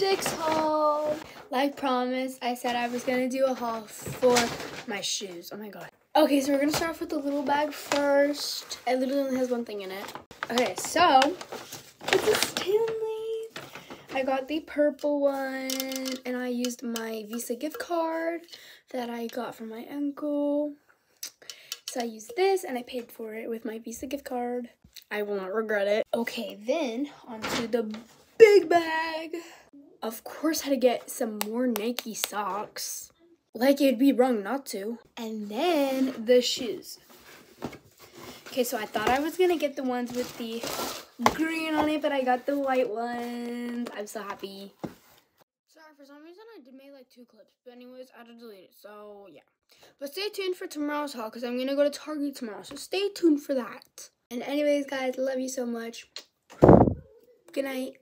Dick's haul. Like promised, I said I was gonna do a haul for my shoes. Oh my god. Okay, so we're gonna start off with the little bag first. It literally only has one thing in it. Okay, so it's a Stanley. I got the purple one, and I used my Visa gift card that I got from my uncle. So I used this, and I paid for it with my Visa gift card. I will not regret it. Okay, then onto the big bag. Of course, I had to get some more Nike socks. Like it'd be wrong not to. And then the shoes. Okay, so I thought I was gonna get the ones with the green on it, but I got the white ones. I'm so happy. Sorry, for some reason I did make like two clips, but anyways, I had to delete it. So yeah, but stay tuned for tomorrow's haul because I'm gonna go to Target tomorrow. So stay tuned for that. And anyways, guys, love you so much. Good night.